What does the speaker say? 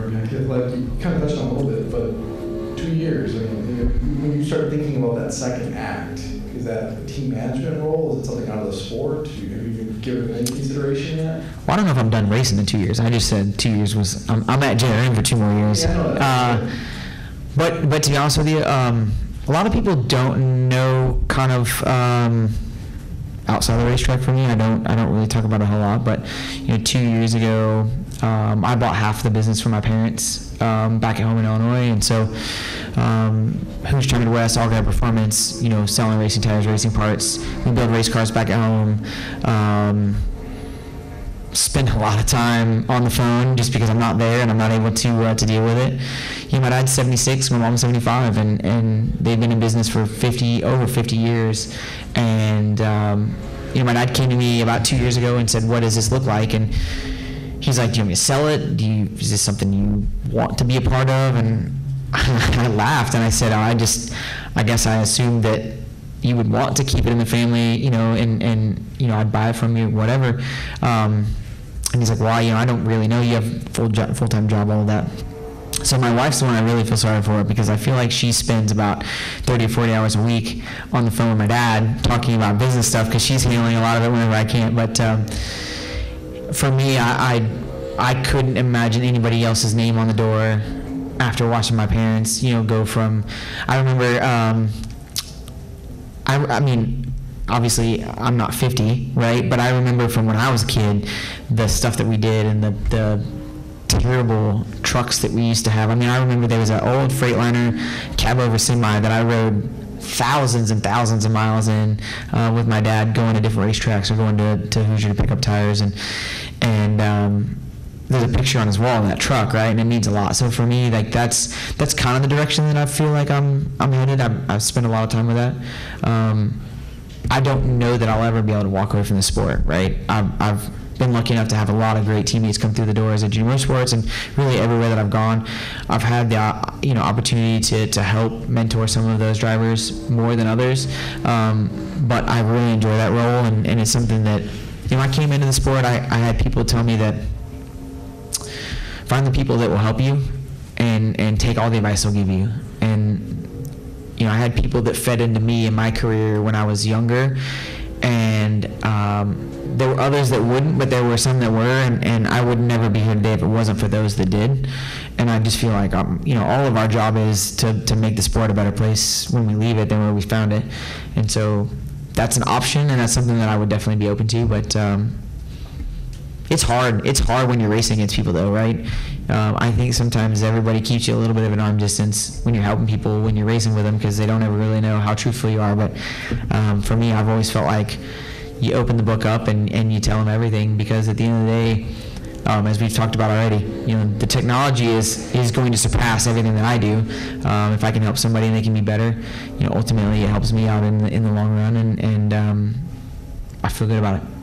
Like you kind of touched on a little bit, but two years. I mean, you know, when you start thinking about that second act, is that a team management role? Is it something out of the sport? You- Have you given any consideration yet? Well, I don't know if I'm done racing in two years. I just said two years was. I'm, I'm at JRM for two more years. Yeah, I know that. Uh, but but to be honest with you, um, a lot of people don't know kind of um, outside the racetrack for me. I don't I don't really talk about it a whole lot. But you know, two years ago, um, I bought half the business from my parents um, back at home in Illinois, and so um, Hoosier Tire West, Allgaier Performance, you know, selling racing tires, racing parts. We build race cars back at home. Um, spend a lot of time on the phone just because I'm not there and I'm not able to uh, to deal with it. You know, my dad's 76, my mom's 75, and and they've been in business for 50 over 50 years. And um, you know, my dad came to me about two years ago and said, "What does this look like?" And he's like, "Do you want me to sell it? Do you is this something you want to be a part of?" And I laughed and I said, "I just, I guess I assumed that." You would want to keep it in the family, you know, and, and you know, I'd buy it from you, whatever. Um, and he's like, well, you know, I don't really know. You have full jo- full time job, all of that. So my wife's the one I really feel sorry for because I feel like she spends about 30 or 40 hours a week on the phone with my dad talking about business stuff because she's handling a lot of it whenever I can't. But um, for me, I, I I couldn't imagine anybody else's name on the door after watching my parents, you know, go from. I remember. Um, I, I mean, obviously I'm not 50, right? But I remember from when I was a kid, the stuff that we did and the, the terrible trucks that we used to have. I mean, I remember there was an old Freightliner cab over semi that I rode thousands and thousands of miles in uh, with my dad going to different racetracks or going to, to Hoosier to pick up tires and and um, there's a picture on his wall of that truck, right? And it means a lot. So for me, like that's that's kind of the direction that I feel like I'm I'm headed. I've, I've spent a lot of time with that. Um, I don't know that I'll ever be able to walk away from the sport, right? I've, I've been lucky enough to have a lot of great teammates come through the doors at junior sports and really everywhere that I've gone, I've had the uh, you know opportunity to, to help mentor some of those drivers more than others. Um, but I really enjoy that role, and, and it's something that you know I came into the sport. I, I had people tell me that find the people that will help you and and take all the advice they'll give you and you know i had people that fed into me in my career when i was younger. And um, there were others that wouldn't but there were some that were and, and i would never be here today if it wasn't for those that did. And i just feel like um, you know all of our job is to, to make the sport a better place when we leave it than where we found it. And so that's an option and that's something that i would definitely be open to but um, it's hard. It's hard when you're racing against people, though, right? Um, I think sometimes everybody keeps you a little bit of an arm distance when you're helping people when you're racing with them because they don't ever really know how truthful you are. But um, for me, I've always felt like you open the book up and, and you tell them everything because at the end of the day, um, as we've talked about already, you know, the technology is is going to surpass everything that I do. Um, if I can help somebody and they can be better, you know, ultimately it helps me out in the, in the long run, and and um, I feel good about it.